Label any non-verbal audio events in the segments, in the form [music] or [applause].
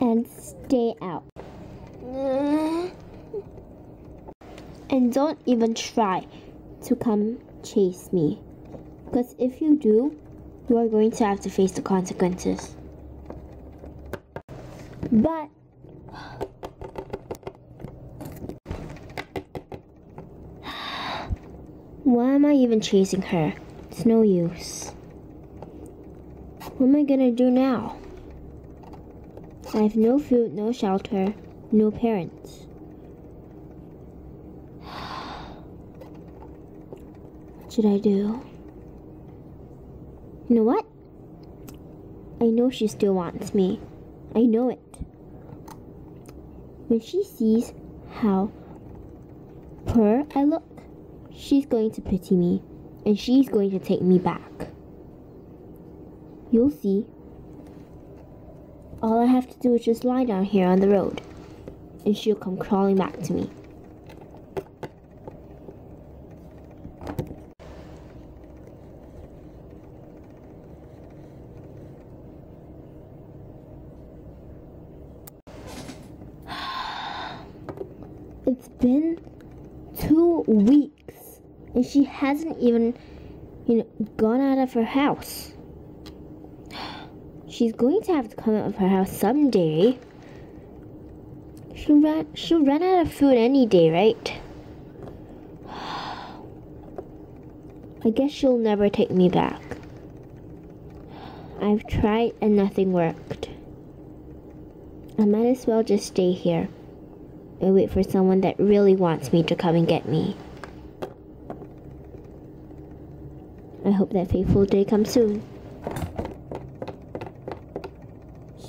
and stay out. And don't even try to come chase me. Because if you do, you are going to have to face the consequences. But why am I even chasing her? It's no use. What am I gonna do now? I have no food, no shelter, no parents. [sighs] What should I do? You know what? I know she still wants me. I know it. When she sees how poor I look, she's going to pity me and she's going to take me back. You'll see. All I have to do is just lie down here on the road and she'll come crawling back to me. [sighs] It's been two weeks and she hasn't even, you know, gone out of her house. She's going to have to come out of her house someday. She'll run, she'll run out of food any day, right? [sighs] I guess she'll never take me back. I've tried and nothing worked. I might as well just stay here and wait for someone that really wants me to come and get me. I hope that fateful day comes soon.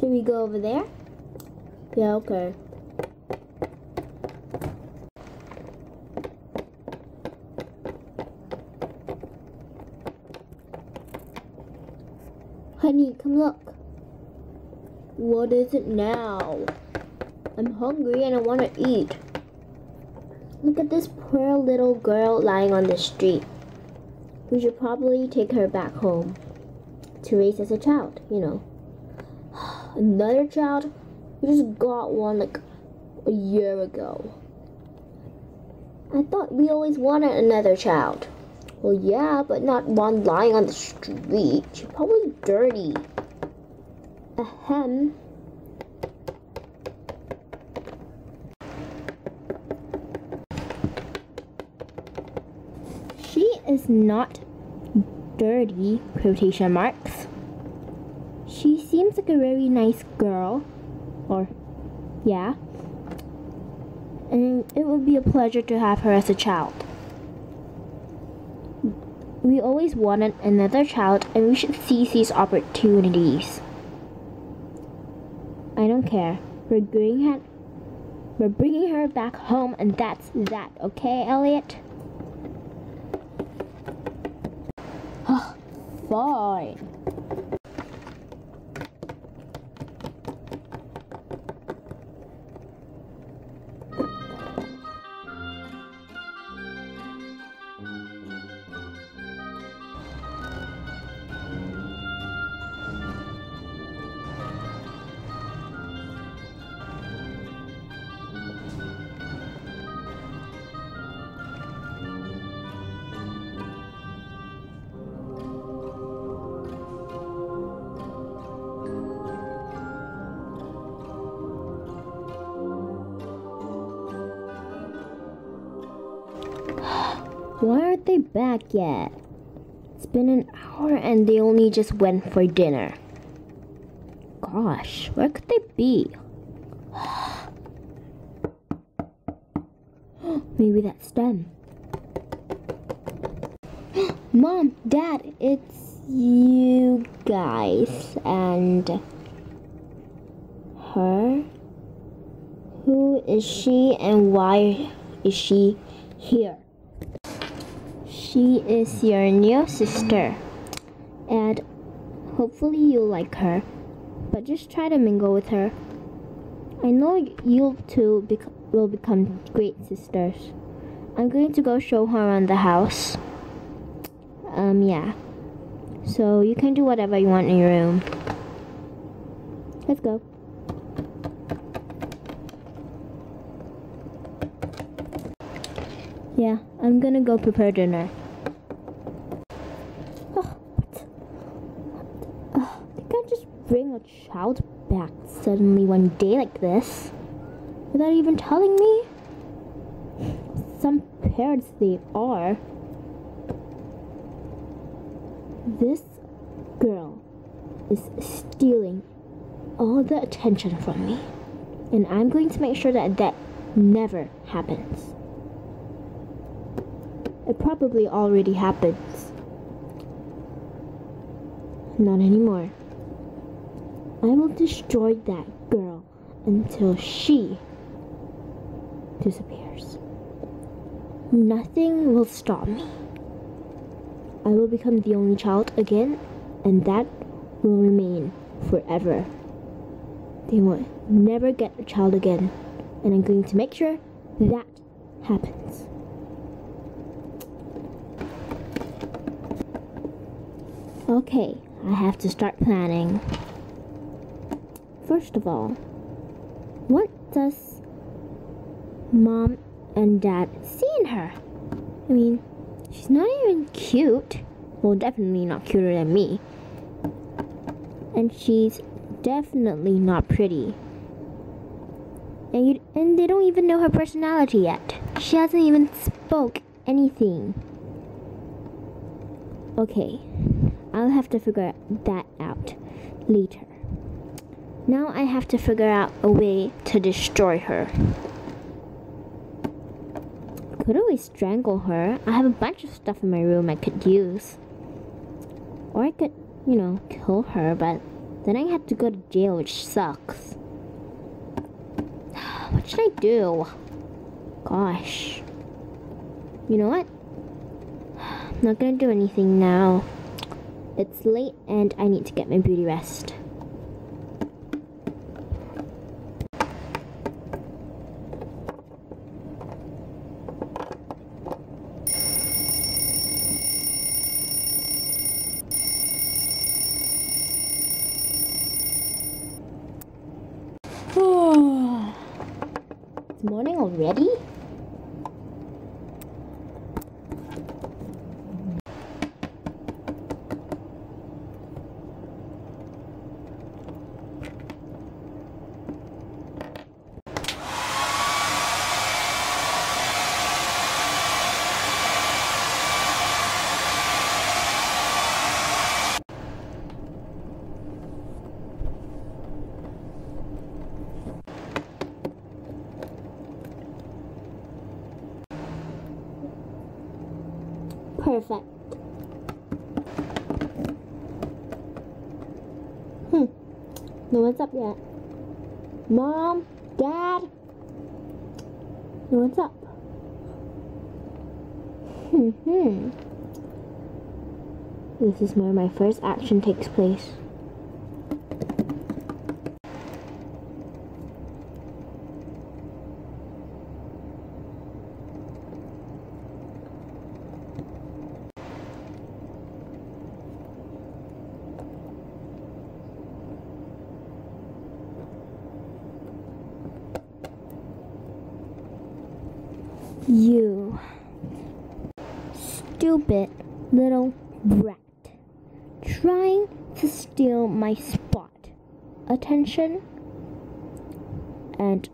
Should we go over there? Yeah, okay. Honey, come look. What is it now? I'm hungry and I want to eat. Look at this poor little girl lying on the street. We should probably take her back home to raise as a child, you know. Another child? We just got one like a year ago. I thought we always wanted another child. Well, yeah, but not one lying on the street. She's probably dirty. Ahem. She is not dirty, quotation marks. Seems like a very nice girl. Or, yeah. And it would be a pleasure to have her as a child. We always wanted another child and we should seize these opportunities. I don't care. We're bringing her, we're bringing her back home and that's that, okay, Elliot? [sighs] Fine. Why aren't they back yet? It's been an hour and they only just went for dinner. Gosh, where could they be? [gasps] Maybe that's them. [gasps] Mom, Dad, it's you guys and her. Who is she and why is she here? She is your new sister, and hopefully you'll like her, but just try to mingle with her. I know you two bec will become great sisters. I'm going to go show her around the house. Um, yeah. So you can do whatever you want in your room. Let's go. Yeah. I'm gonna go prepare dinner. Oh, what? Oh, they just bring a child back suddenly one day like this without even telling me. Some parents they are. This girl is stealing all the attention from me. And I'm going to make sure that that never happens. It probably already happens. Not anymore. I will destroy that girl until she disappears. Nothing will stop me. I will become the only child again, and that will remain forever. They will never get a child again, and I'm going to make sure that happens. Okay, I have to start planning. First of all, what does mom and dad see in her? I mean, she's not even cute. Well, definitely not cuter than me. And she's definitely not pretty. And, you, and they don't even know her personality yet. She hasn't even spoke anything. Okay, I'll have to figure that out later. Now I have to figure out a way to destroy her. Could always strangle her. I have a bunch of stuff in my room I could use. Or I could, you know, kill her, but then I have to go to jail, which sucks. [sighs] What should I do? Gosh. You know what? [sighs] I'm not gonna do anything now. It's late and I need to get my beauty rest. [sighs] it's morning already? Perfect. Hmm. No one's up yet. Mom? Dad? No one's up. Hmm. hmm. This is where my first action takes place. You stupid little brat trying to steal my spot, attention, and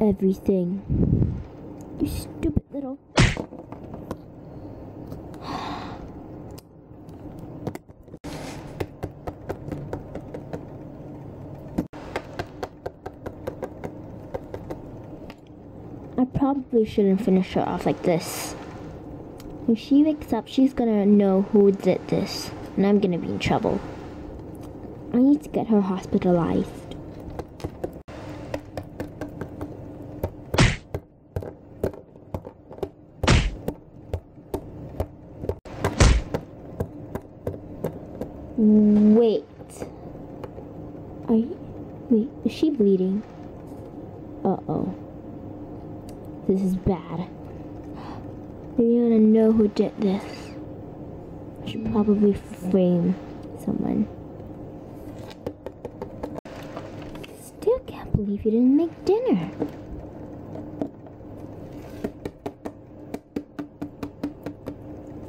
everything. You stupid little. I probably shouldn't finish her off like this. When she wakes up, she's gonna know who did this, and I'm gonna be in trouble. I need to get her hospitalized. Wait. I. Wait, is she bleeding? This is bad. We want to know who did this. We should probably frame someone. Still can't believe you didn't make dinner.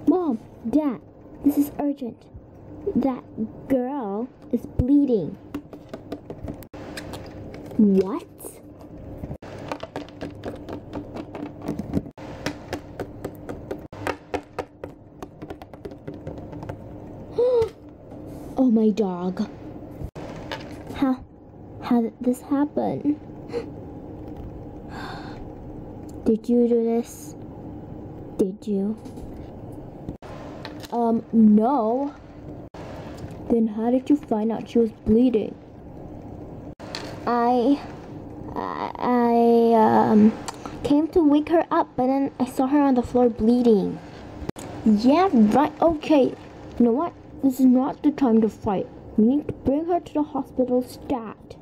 Mom, Dad, this is urgent. That girl is bleeding. What? My dog. How, how did this happen? [gasps] Did you do this? Did you? Um, no. Then how did you find out she was bleeding? I, I, I um, came to wake her up, but then I saw her on the floor bleeding. Yeah, right. Okay. You know what? This is not the time to fight. We need to bring her to the hospital stat.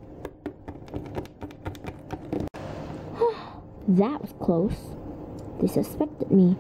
[sighs] that was close. They suspected me.